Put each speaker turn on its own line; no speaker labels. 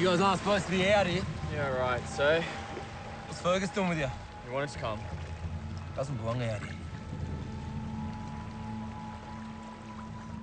You guys aren't supposed to be out here.
Yeah, right. So,
What's Fergus doing with you?
He wanted to come.
Doesn't belong out here.